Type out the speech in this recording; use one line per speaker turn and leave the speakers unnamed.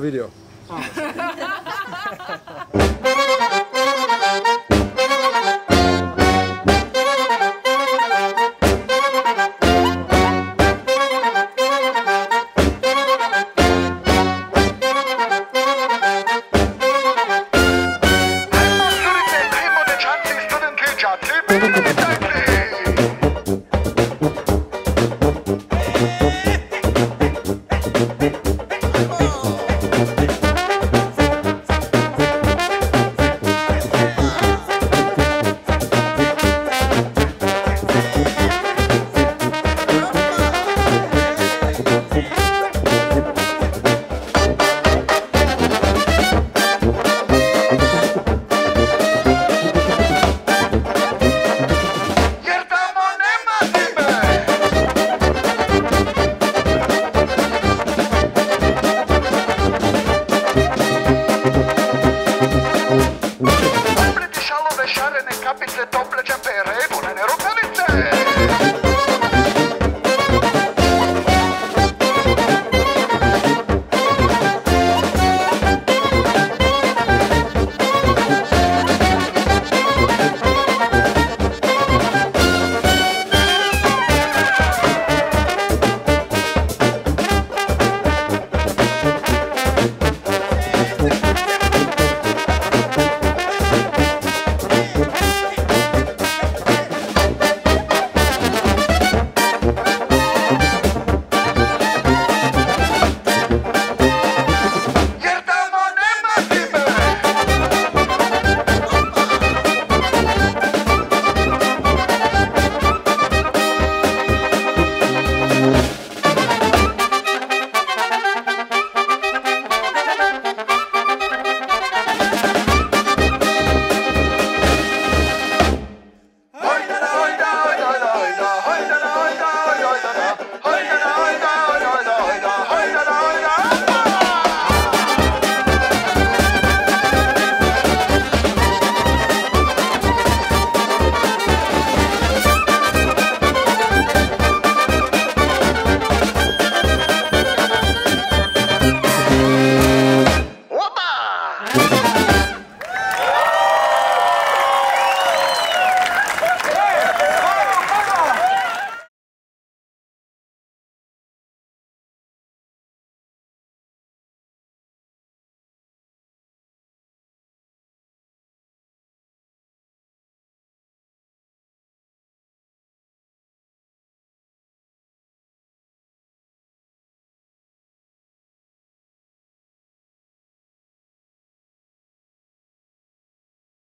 Vídeo. Ah.
Nel Jahre den Kapitel doppelter Berebo.